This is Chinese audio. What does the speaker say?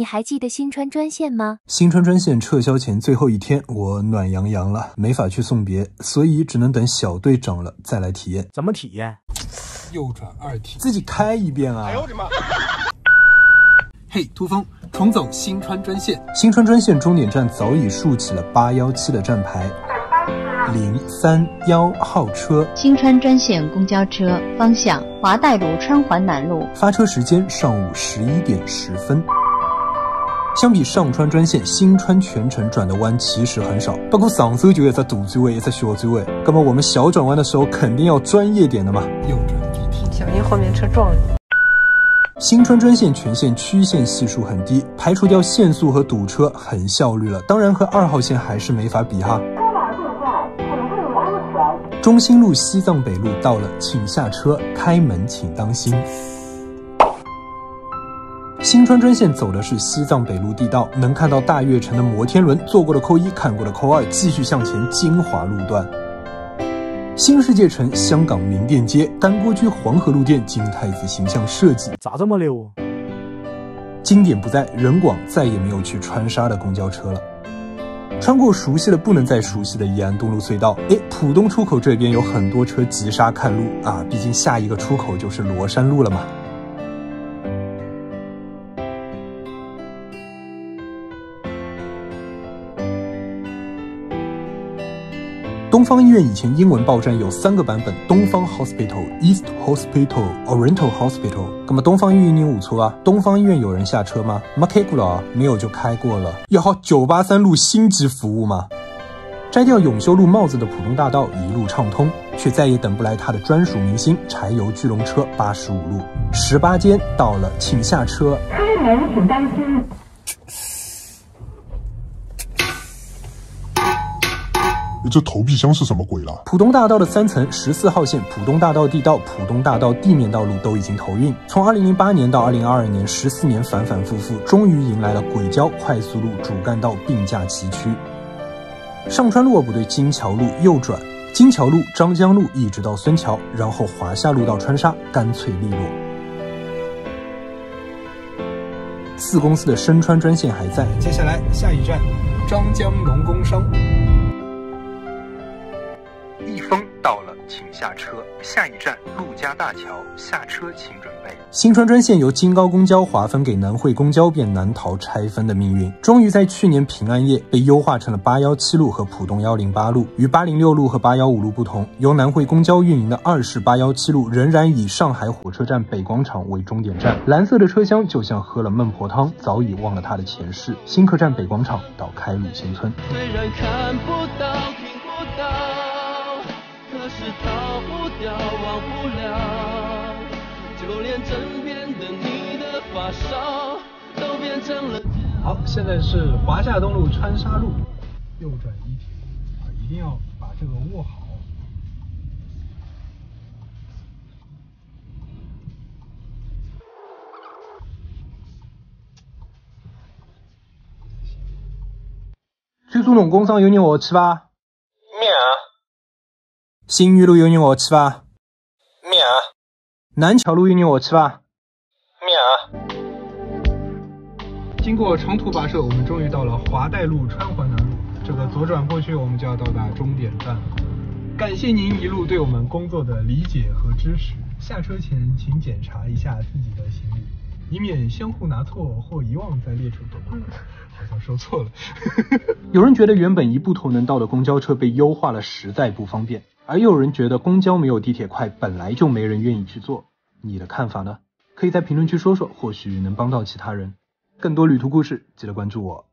你还记得新川专线吗？新川专线撤销前最后一天，我暖洋洋了，没法去送别，所以只能等小队长了再来体验。怎么体验？右转二 T，自己开一遍啊！哎呦我的妈！嘿，突风，重走新川专线。新川专线终点站早已竖起了八幺七的站牌。零三幺号车，新川专线公交车方向华代路川环南路，发车时间上午十一点十分。相比上川专线，新川全程转的弯其实很少，不过上手就一只大追尾，一只小追尾。那么我们小转弯的时候肯定要专业点的嘛。右转地铁，小心后面车撞你。新川专线全线曲线系数很低，排除掉限速和堵车，很效率了。当然和二号线还是没法比哈。中心路西藏北路到了，请下车，开门请当心。新川专线走的是西藏北路地道，能看到大悦城的摩天轮，坐过的扣一，看过的扣二，继续向前，金华路段。新世界城香港名店街，丹波居黄河路店金太子形象设计，咋这么溜？经典不在，人广再也没有去川沙的公交车了。穿过熟悉的不能再熟悉的延安东路隧道，哎，浦东出口这边有很多车急刹看路啊，毕竟下一个出口就是罗山路了嘛。东方医院以前英文报站有三个版本：东方 Hospital、East Hospital、Oriental Hospital。那么东方医院你五错啊？东方医院有人下车吗？没开过了，没有就开过了。要好九八三路星级服务吗？摘掉永修路帽子的浦东大道一路畅通，却再也等不来他的专属明星柴油巨龙车八十五路十八间到了，请下车。开门请当心。这投币箱是什么鬼啦？浦东大道的三层十四号线浦东大道地道、浦东大道地面道路都已经投运。从二零零八年到二零二二年，十四年反反复复，终于迎来了轨交、快速路、主干道并驾齐驱。上川路不对，金桥路右转，金桥路、张江路一直到孙桥，然后华夏路到川沙，干脆利落。四公司的深川专线还在，接下来下一站张江农工商。到了，请下车。下一站陆家大桥，下车请准备。新川专线由京高公交划分给南汇公交，便难逃拆分的命运。终于在去年平安夜被优化成了八幺七路和浦东幺零八路。与八零六路和八幺五路不同，由南汇公交运营的二式八幺七路仍然以上海火车站北广场为终点站。蓝色的车厢就像喝了孟婆汤，早已忘了它的前世。新客站北广场到开鲁新村。虽然看不到，枕边的你的发梢都变成了。好，现在是华夏东路川沙路，右转一停啊，一定要把这个握好。最速农工商有人我去吧？咩啊？新玉路有人我去吧？南桥路有人我吃吧？面啊？经过长途跋涉，我们终于到了华代路川环南路。这个左转过去，我们就要到达终点站了。感谢您一路对我们工作的理解和支持。下车前请检查一下自己的行李，以免相互拿错或遗忘在列车中。好像说错了。有人觉得原本一步头能到的公交车被优化了，实在不方便。而又有人觉得公交没有地铁快，本来就没人愿意去坐。你的看法呢？可以在评论区说说，或许能帮到其他人。更多旅途故事，记得关注我。